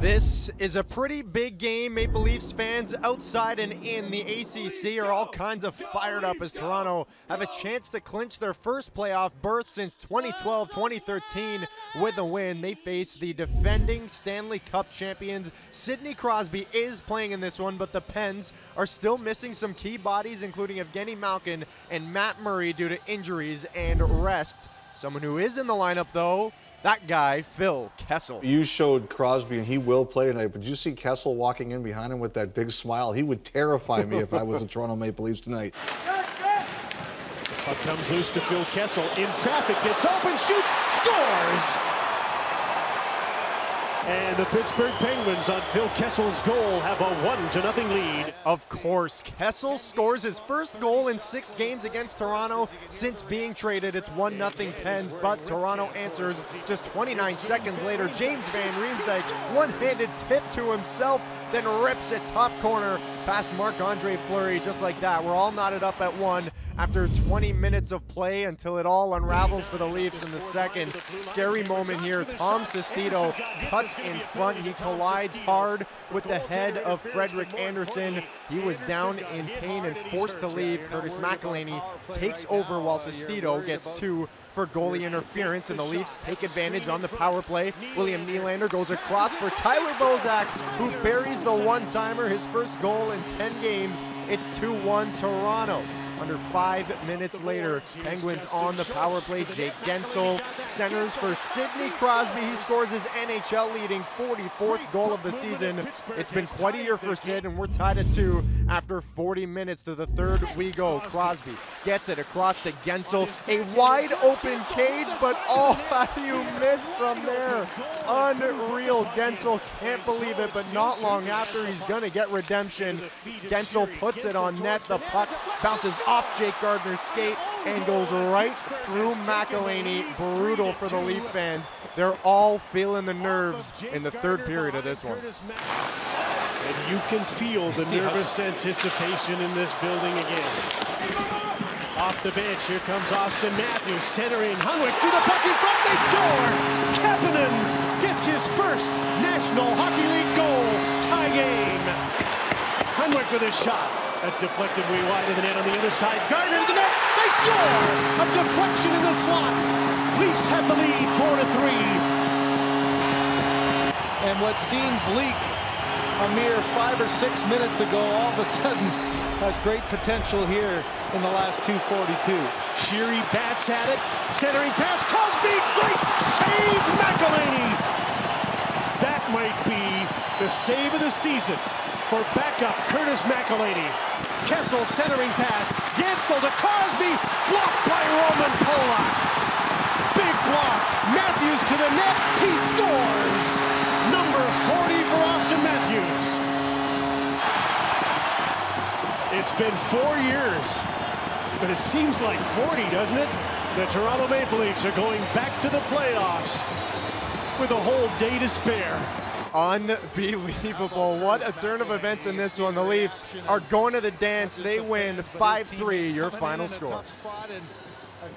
This is a pretty big game. Maple Leafs fans outside and in the ACC are all kinds of fired up as Toronto have a chance to clinch their first playoff berth since 2012 2013 with a win. They face the defending Stanley Cup champions. Sidney Crosby is playing in this one, but the Pens are still missing some key bodies, including Evgeny Malkin and Matt Murray, due to injuries and rest. Someone who is in the lineup, though, that guy, Phil Kessel. You showed Crosby, and he will play tonight, but you see Kessel walking in behind him with that big smile? He would terrify me if I was the Toronto Maple Leafs tonight. Puck comes loose to Phil Kessel. In traffic, gets open, shoots, scores! And the Pittsburgh Penguins on Phil Kessel's goal have a one to nothing lead. Of course, Kessel scores his first goal in six games against Toronto since being traded. It's one nothing Pens, but Toronto answers just 29 seconds later. James Van Riemsdyk, one-handed tip to himself, then rips it top corner past Marc-Andre Fleury just like that. We're all knotted up at one after 20 minutes of play until it all unravels for the Leafs in the second. Scary moment here. Tom Sestito cuts in front. He collides hard with the head of Frederik Andersen. He was down in pain and forced to leave. Curtis McElhinney takes over while Sestito gets two for goalie interference, and the Leafs take advantage on the power play. William Nylander goes across for Tyler Bozak, who buries the one-timer, his first goal in 10 games. It's 2-1 Toronto. Under five minutes later, Penguins on the power play. Jake Guentzel centers for Sidney Crosby. He scores his NHL leading 44th goal of the season. It's been quite a year for Sid, and we're tied at two after 40 minutes to the third we go. Crosby gets it across to Guentzel. A wide open cage, but oh, how you miss from there? Unreal. Guentzel can't believe it, but not long after, he's going to get redemption. Guentzel puts it on net. The puck bounces off Jake Gardiner's skate and goes right through McElhinney. Brutal for the Leaf fans. They're all feeling the nerves in the third period of this one. And you can feel the nervous anticipation in this building again. Off the bench, here comes Auston Matthews, centering Hunwick threw the puck in front, they score! Kapanen gets his first National Hockey League goal, tie game. Hunwick with his shot, a deflected way wide of the net on the other side. Gardiner to the net. They score! A deflection in the slot. Leafs have the lead, four to three. And what seemed bleak a mere five or six minutes ago, all of a sudden has great potential here in the last 242. Sheary bats at it, centering pass, Crosby, great save, McElhinney! That might be the save of the season for backup Curtis McElhinney. Kessel centering pass. Guentzel to Crosby. Blocked by Roman Polak. Big block. Matthews to the net. He scores. It's been four years, but it seems like 40, doesn't it? The Toronto Maple Leafs are going back to the playoffs with a whole day to spare. Unbelievable. What a turn of events in this one. The Leafs are going to the dance. They win 5-3, your final score.